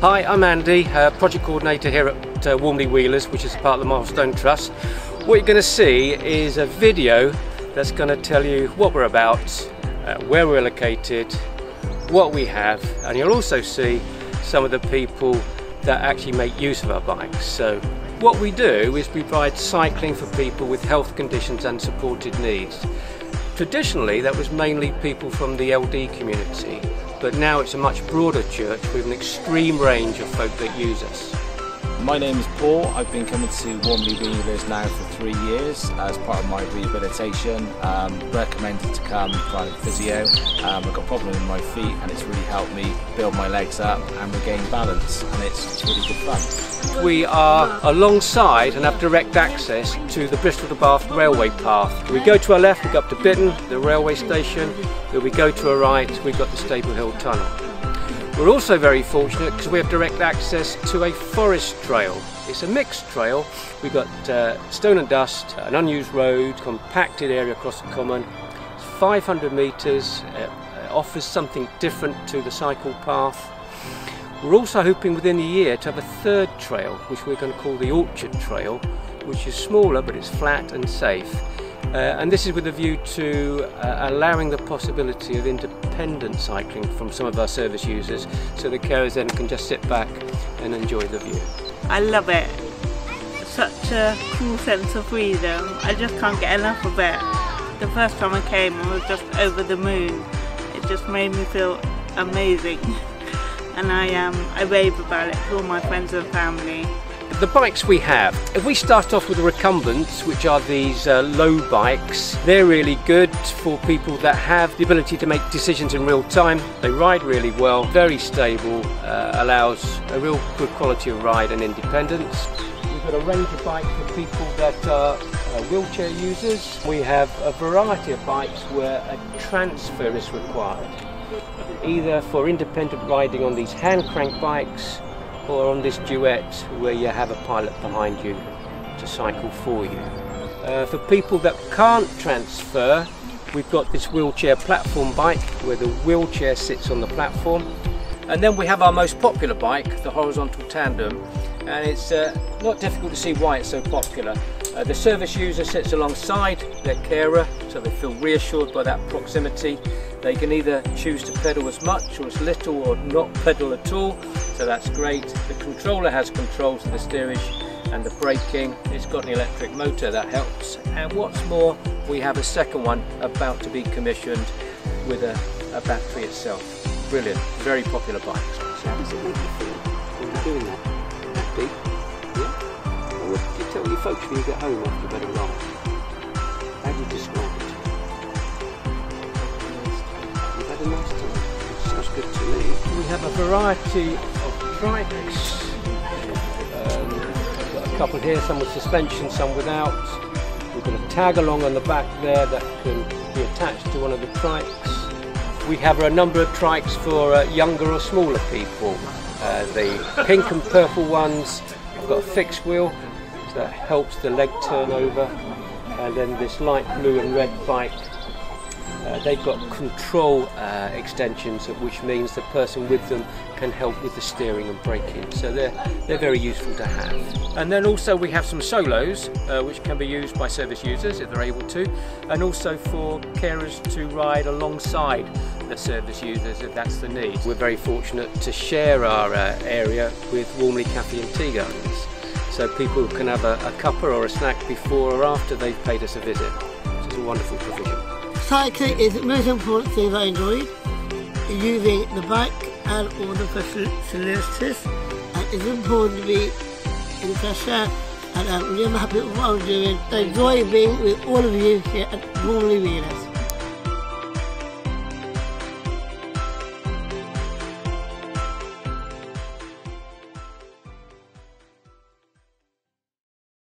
Hi, I'm Andy, uh, project coordinator here at uh, Warmley Wheelers, which is part of the Milestone Trust. What you're going to see is a video that's going to tell you what we're about, uh, where we're located, what we have, and you'll also see some of the people that actually make use of our bikes. So what we do is we provide cycling for people with health conditions and supported needs. Traditionally, that was mainly people from the LD community, but now it's a much broader church with an extreme range of folk that use us. My name is Paul. I've been coming to Warmley Wheelers now for three years as part of my rehabilitation. Um, recommended to come by physio. Um, I've got a problem in my feet and it's really helped me build my legs up and regain balance and it's, really good fun. We are alongside and have direct access to the Bristol to Bath railway path. We go to our left, we go up to Bitton, the railway station. If we go to our right, we've got the Staple Hill Tunnel. We're also very fortunate because we have direct access to a forest trail. It's a mixed trail. We've got uh, stone and dust, an unused road, compacted area across the common. It's 500 metres, uh, offers something different to the cycle path. We're also hoping within a year to have a third trail, which we're going to call the Orchard Trail, which is smaller but it's flat and safe. Uh, and this is with a view to uh, allowing the possibility of independent cycling from some of our service users so the carers then can just sit back and enjoy the view. I love it. Such a cool sense of freedom. I just can't get enough of it. The first time I came I was just over the moon. It just made me feel amazing. And I um, I rave about it to all my friends and family. The bikes we have, if we start off with the recumbents, which are these uh, low bikes, they're really good for people that have the ability to make decisions in real time. They ride really well, very stable, uh, allows a real good quality of ride and independence. We've got a range of bikes for people that are uh, wheelchair users. We have a variety of bikes where a transfer is required, either for independent riding on these hand crank bikes or on this duet where you have a pilot behind you to cycle for you. Uh, for people that can't transfer, we've got this wheelchair platform bike where the wheelchair sits on the platform. And then we have our most popular bike, the horizontal tandem, and it's uh, not difficult to see why it's so popular. Uh, the service user sits alongside their carer, so they feel reassured by that proximity. They can either choose to pedal as much or as little or not pedal at all, so that's great. The controller has controls of the steerage and the braking. It's got an electric motor that helps. And what's more, we have a second one about to be commissioned with a, a battery itself. Brilliant, very popular bike. How does it make you feel when you're doing that? Happy? Folks when you get home after a ride? How do you describe it? You've had a nice time. Sounds good to me. We have a variety of trikes. Um, got a couple here, some with suspension, some without. We've got a tag along on the back there that can be attached to one of the trikes. We have a number of trikes for uh, younger or smaller people. Uh, the pink and purple ones have got a fixed wheel that helps the leg turn over. And then this light blue and red bike uh, they've got control uh, extensions, which means the person with them can help with the steering and braking. So they're they're very useful to have. And then also we have some solos, uh, which can be used by service users if they're able to, and also for carers to ride alongside the service users if that's the need. We're very fortunate to share our uh, area with Warmley Cafe and Tea Gardens. So people can have a, a cuppa or a snack before or after they've paid us a visit, is a wonderful provision. Cycling is the most important thing I enjoy. Using the bike and all the facilities. And it's important to be in fresh air. And I'm really happy with what I'm doing. I enjoy being with all of you here at Warmley Wheelers.